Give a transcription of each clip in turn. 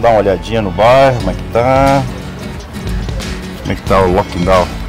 dar uma olhadinha no bairro, como é que tá. Como é que tá o lockdown.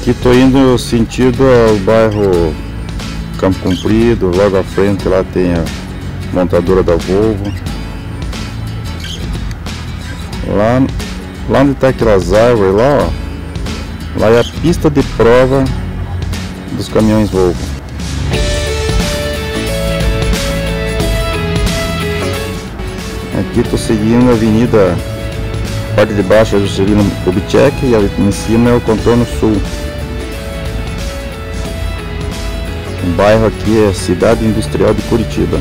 Aqui tô indo sentido ao bairro Campo Comprido, logo à frente lá tem a montadora da Volvo. Lá, lá onde tá aquelas árvores lá, ó, lá é a pista de prova dos caminhões Volvo. Aqui tô seguindo a avenida parte de baixo é Juscelino Kubitschek e em cima é o contorno sul. Bairro aqui é Cidade Industrial de Curitiba.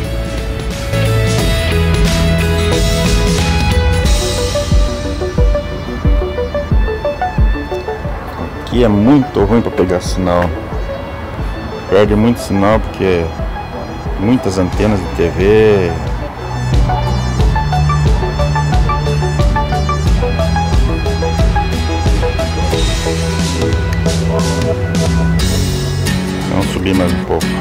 Aqui é muito ruim para pegar sinal. Perde muito sinal porque muitas antenas de TV, clima un poco.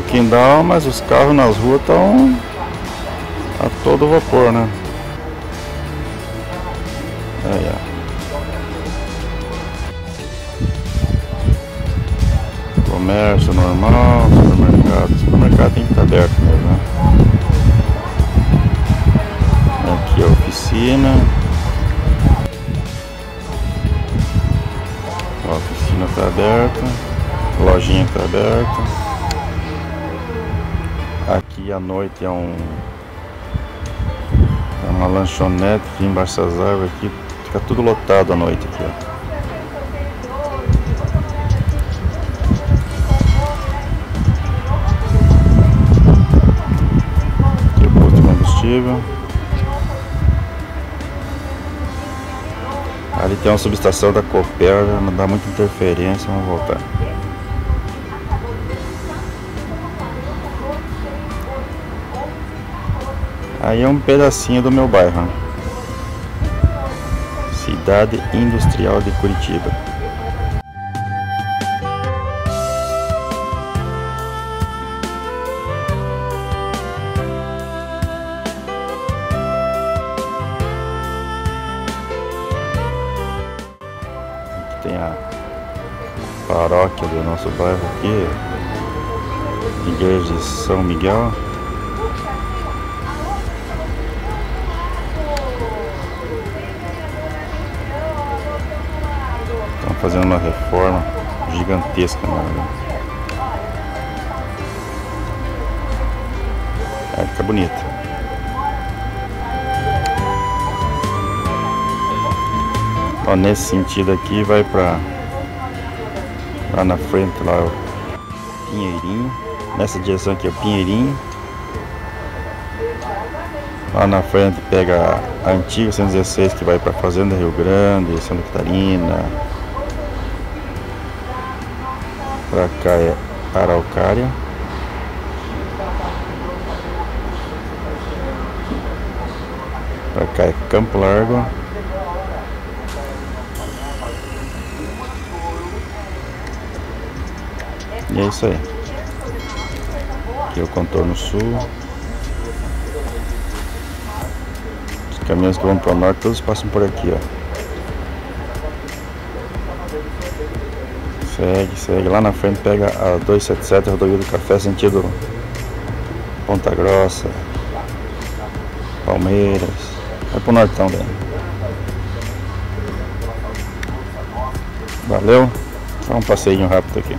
Down, mas os carros nas ruas estão a todo vapor, né? Aí, ó. Comércio normal, supermercado. Supermercado tem que estar aberto mesmo, né? Aqui a oficina. A oficina está aberta. A lojinha está aberta. Aqui à noite é um é uma lanchonete aqui embaixo das árvores aqui, fica tudo lotado à noite aqui, ó. Aqui é o posto de combustível. Ali tem uma subestação da Copel, não dá muita interferência, vamos voltar. Aí é um pedacinho do meu bairro. Cidade Industrial de Curitiba. Tem a paróquia do nosso bairro aqui. Igreja de São Miguel. Fazendo uma reforma gigantesca né? É, fica bonito. Ó, nesse sentido aqui vai pra lá na frente lá o Pinheirinho. Nessa direção aqui é o Pinheirinho. Lá na frente pega a antiga 116 que vai para Fazenda Rio Grande, Santa Catarina, Pra cá é Araucária. Pra cá é Campo Largo. E é isso aí. Aqui é o contorno sul. Os caminhões que vão para o norte todos passam por aqui, ó. Segue, segue. Lá na frente pega a 277, rodovia do Café, sentido Ponta Grossa, Palmeiras. Vai pro Nortão daí. Valeu. Só um passeio rápido aqui.